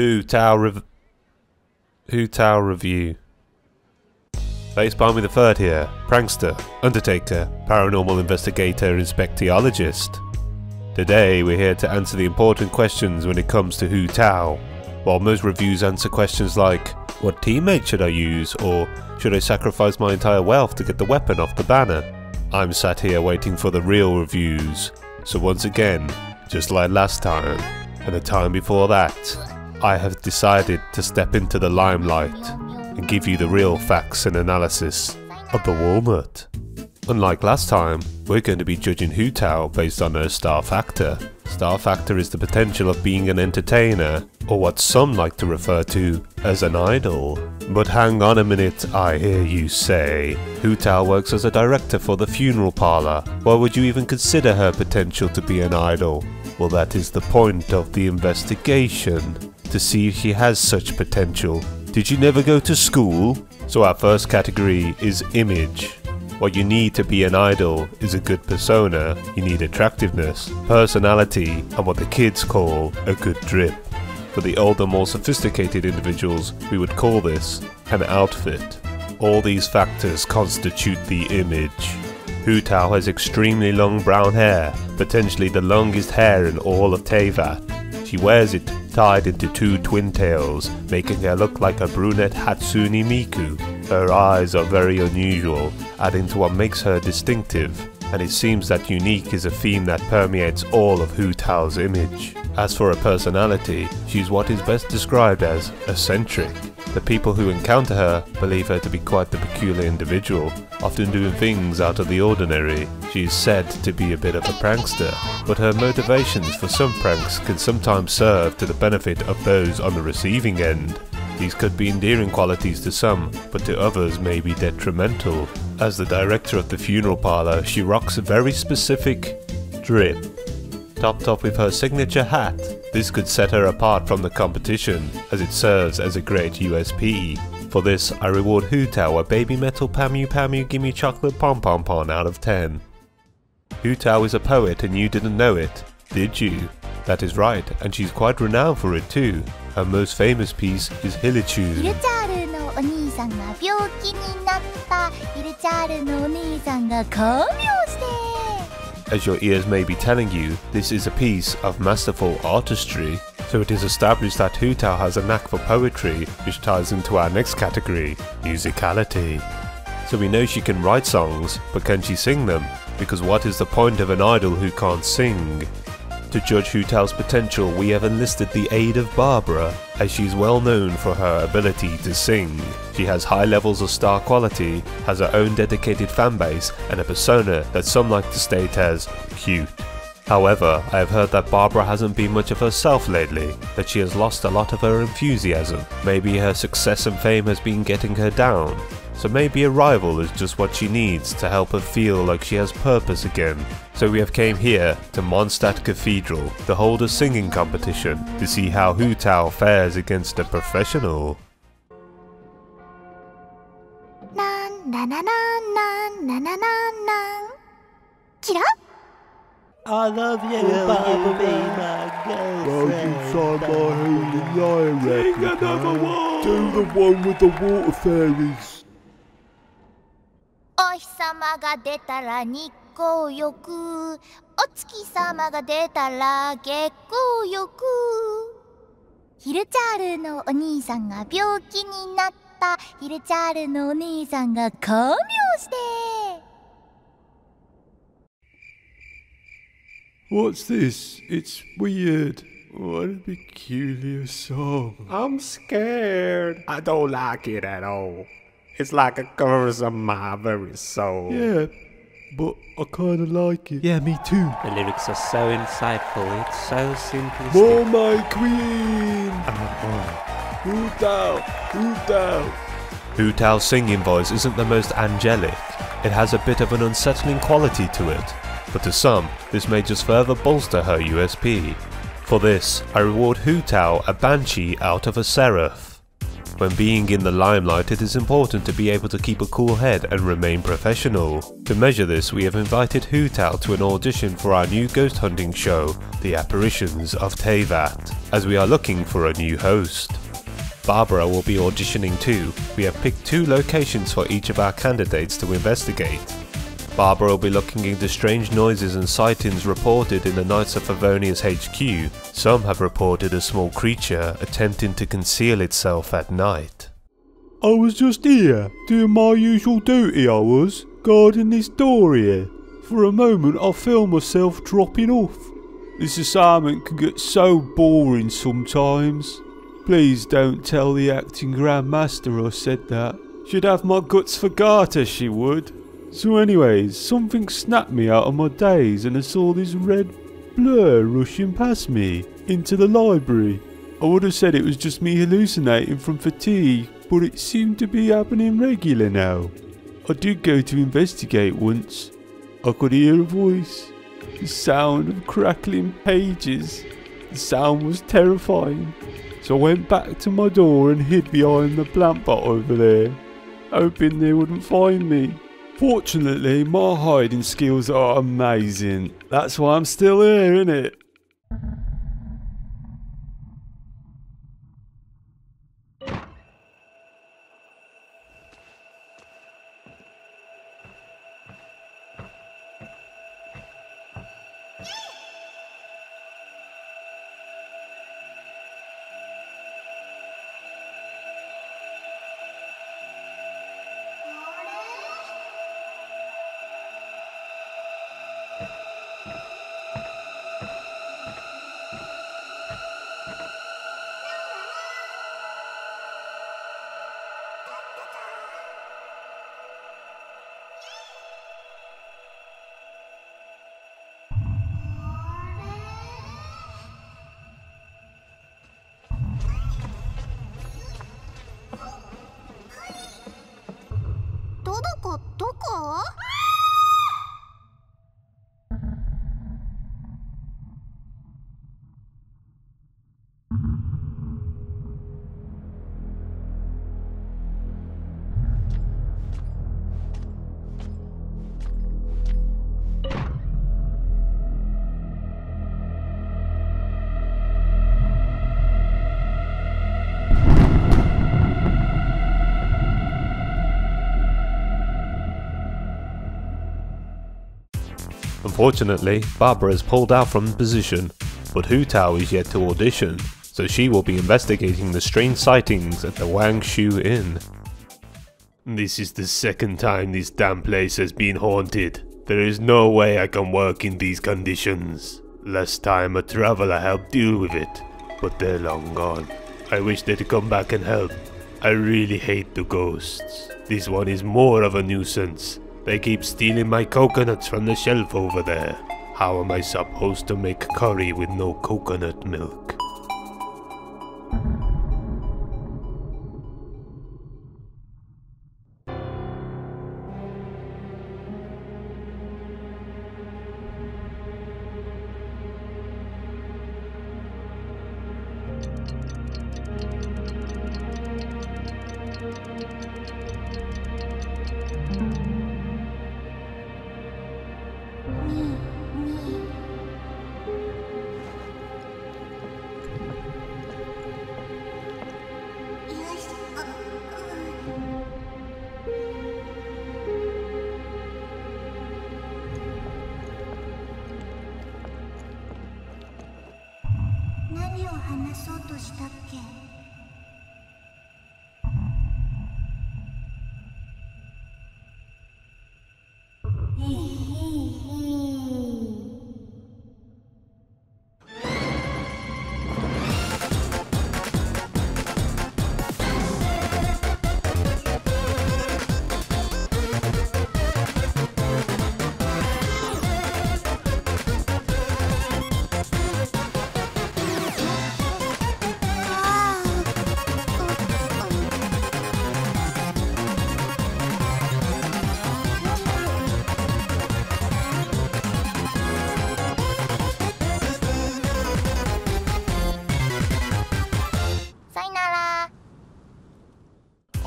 Hu Tao Rev- Hu Tao Review. Facepalme the Third here, prankster, undertaker, paranormal investigator, inspectiologist. Today we're here to answer the important questions when it comes to Hu Tao. While most reviews answer questions like, what teammate should I use, or should I sacrifice my entire wealth to get the weapon off the banner? I'm sat here waiting for the real reviews. So once again, just like last time, and the time before that, I have decided to step into the limelight and give you the real facts and analysis of the Walnut. Unlike last time, we're going to be judging Hu Tao based on her star factor. Star factor is the potential of being an entertainer, or what some like to refer to as an idol. But hang on a minute, I hear you say. Hu Tao works as a director for the funeral parlor. Why would you even consider her potential to be an idol? Well, that is the point of the investigation. To see if she has such potential. Did you never go to school? So our first category is image. What you need to be an idol is a good persona, you need attractiveness, personality, and what the kids call a good drip. For the older, more sophisticated individuals, we would call this an outfit. All these factors constitute the image. Hu Tao has extremely long brown hair, potentially the longest hair in all of Teyvat. She wears it tied into two twin tails, making her look like a brunette Hatsune Miku. Her eyes are very unusual, adding to what makes her distinctive, and it seems that unique is a theme that permeates all of Hu Tao's image. As for her personality, she's what is best described as eccentric. The people who encounter her believe her to be quite the peculiar individual, often doing things out of the ordinary. She is said to be a bit of a prankster, but her motivations for some pranks can sometimes serve to the benefit of those on the receiving end. These could be endearing qualities to some, but to others may be detrimental. As the director of the funeral parlor, she rocks a very specific drip topped off with her signature hat. This could set her apart from the competition, as it serves as a great USP. For this, I reward Hu Tao a Baby Metal Pamu Pamu Gimme Chocolate Pom Pom Pom out of 10. Hu Tao is a poet and you didn't know it, did you? That is right, and she's quite renowned for it too. Her most famous piece is Hilichurl. お兄さんが病気になったイルチャールのお兄さんが看病して as your ears may be telling you, this is a piece of masterful artistry, so it is established that Hu Tao has a knack for poetry, which ties into our next category, musicality. So we know she can write songs, but can she sing them? Because what is the point of an idol who can't sing? To judge Hu Tao's potential, we have enlisted the aid of Barbara, as she's well known for her ability to sing. She has high levels of star quality, has her own dedicated fanbase, and a persona that some like to state as cute. However, I have heard that Barbara hasn't been much of herself lately, that she has lost a lot of her enthusiasm. Maybe her success and fame has been getting her down so maybe a rival is just what she needs to help her feel like she has purpose again. So we have came here to Mondstadt Cathedral to hold a singing competition to see how Hu Tao fares against a professional. I love you, Will Bobby, my girl. Will you sign my Holy Eye? Do the one with the water fairies. が出たら日光浴お月様が出たら月光浴ヒルチャールのお兄さんが病気になったヒルチャールのお兄さんが看病して What's this? It's weird. What a peculiar song. I'm scared. I don't like it at all. It's like a chorus of my very soul. Yeah, but I kinda like it. Yeah, me too. The lyrics are so insightful, it's so simplistic. More my queen! Oh, Hu Tao? Hu Tao? Hu Tao's singing voice isn't the most angelic. It has a bit of an unsettling quality to it, but to some, this may just further bolster her USP. For this, I reward Hu Tao a banshee out of a seraph. When being in the limelight, it is important to be able to keep a cool head and remain professional. To measure this, we have invited Tao to an audition for our new ghost hunting show, The Apparitions of Teyvat, as we are looking for a new host. Barbara will be auditioning too. We have picked two locations for each of our candidates to investigate. Barbara will be looking into strange noises and sightings reported in the Knights of Favonius HQ. Some have reported a small creature attempting to conceal itself at night. I was just here, doing my usual duty I was, guarding this door here. For a moment I feel myself dropping off. This assignment can get so boring sometimes. Please don't tell the acting grandmaster I said that. She'd have my guts for garter, she would. So anyways, something snapped me out of my daze and I saw this red blur rushing past me into the library. I would have said it was just me hallucinating from fatigue, but it seemed to be happening regular now. I did go to investigate once. I could hear a voice, the sound of crackling pages. The sound was terrifying. So I went back to my door and hid behind the plant pot over there, hoping they wouldn't find me. Fortunately, my hiding skills are amazing. That's why I'm still here, innit? Unfortunately, Barbara has pulled out from the position, but Hu Tao is yet to audition, so she will be investigating the strange sightings at the Wangshu Inn. This is the second time this damn place has been haunted. There is no way I can work in these conditions. Last time a traveler helped deal with it, but they're long gone. I wish they'd come back and help. I really hate the ghosts. This one is more of a nuisance. They keep stealing my coconuts from the shelf over there. How am I supposed to make curry with no coconut milk? そうとしたっけ？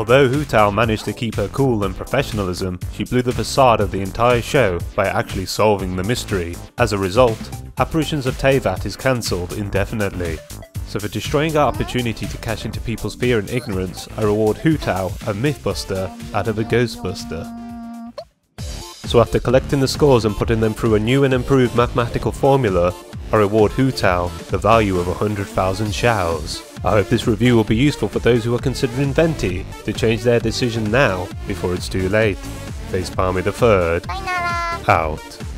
Although Hu Tao managed to keep her cool and professionalism, she blew the facade of the entire show by actually solving the mystery. As a result, Apparitions of Teyvat is cancelled indefinitely. So for destroying our opportunity to cash into people's fear and ignorance, I reward Hu Tao, a Mythbuster, out of a Ghostbuster. So after collecting the scores and putting them through a new and improved mathematical formula, I reward Hu Tao the value of 100,000 Xiaos. I hope this review will be useful for those who are considering Venti to change their decision now before it's too late. Face the Third. Out.